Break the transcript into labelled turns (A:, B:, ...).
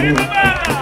A: Arriba, mano!